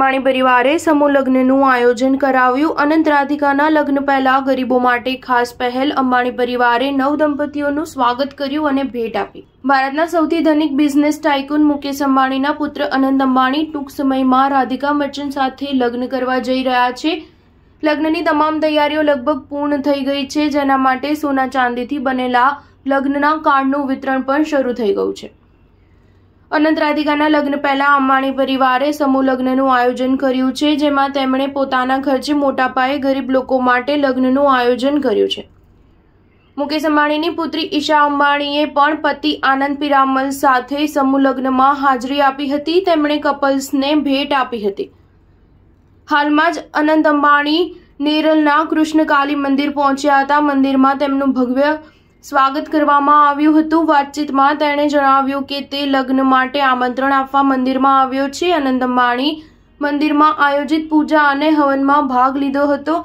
અંબાણી પરિવારે સમૂહ લગ્નનું આયોજન કરાવ્યું. અનંત રાધિકાના લગ્ન પહેલા ગરીબો માટે ખાસ પહેલ અંબાણી પરિવારે નવ દંપતીઓનું સ્વાગત કર્યું અને ભેટ આપી. ભારતના સૌથી ધનિક બિઝનેસ ટાઇકુન મુકેશ અંબાણીના પુત્ર અનંત અંબાણી ટૂંક સમયમાં રાધિકા મર્ચન્ટ સાથે લગ્ન કરવા જઈ રહ્યા છે. લગ્નની તમામ તૈયારીઓ લગભગ પૂર્ણ થઈ ગઈ છે, જેના માટે સોના ચાંદીથી બનેલા લગ્નના કાર્ડનું વિતરણ પણ શરૂ થઈ ગયું છે. અનંત રાધિકાના લગ્ન પહેલા અંબાણી પરિવારે સમૂહ લગ્નનું આયોજન કર્યું છે, જેમાં તેમણે પોતાના ખર્ચે મોટા પાયે ગરીબ લોકો માટે લગ્નનું આયોજન કર્યું છે. મુકેશ અંબાણીની પુત્રી ઈશા અંબાણીએ પણ પતિ આનંદ પિરામલ સાથે સમૂહ લગ્નમાં હાજરી આપી હતી. તેમણે કપલ્સને ભેટ આપી હતી. હાલમાં જ અનંત અંબાણી નેરલના કૃષ્ણકાલી મંદિર પહોંચ્યા હતા. મંદિરમાં તેમનું ભવ્ય સ્વાગત કરવામાં આવ્યું હતું. વાતચીતમાં તેણે જણાવ્યું કે તે લગ્ન માટે આમંત્રણ આપવા મંદિરમાં આવ્યો છે. અનંત અંબાણી મંદિરમાં આયોજિત પૂજા અને હવનમાં ભાગ લીધો હતો.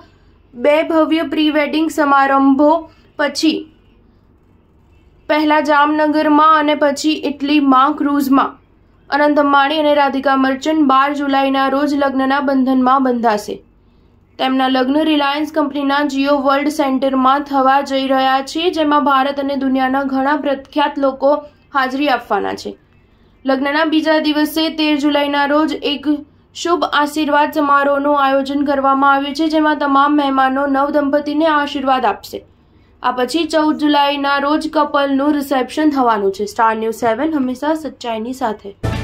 બે ભવ્ય પ્રી વેડિંગ સમારંભો પછી પહેલાં જામનગરમાં અને પછી ઇટલીમાં ક્રૂઝમાં. અનંત અંબાણી અને રાધિકા મર્ચન્ટ બાર જુલાઈના રોજ લગ્નના બંધનમાં બંધાશે. તેમના લગ્ન રિલાયન્સ કંપનીના જીઓ વર્લ્ડ સેન્ટરમાં થવા જઈ રહ્યા છે, જેમાં ભારત અને દુનિયાના ઘણા પ્રખ્યાત લોકો હાજરી આપવાના છે. લગ્નના બીજા દિવસે તેર જુલાઈના રોજ એક શુભ આશીર્વાદ સમારોહનું આયોજન કરવામાં આવ્યું છે, જેમાં તમામ મહેમાનો નવ દંપતીને આશીર્વાદ આપશે. આ પછી ચૌદ જુલાઈના રોજ કપલનું રિસેપ્શન થવાનું છે. સ્ટાર ન્યૂઝ સેવન હંમેશા સચ્ચાઈની સાથે.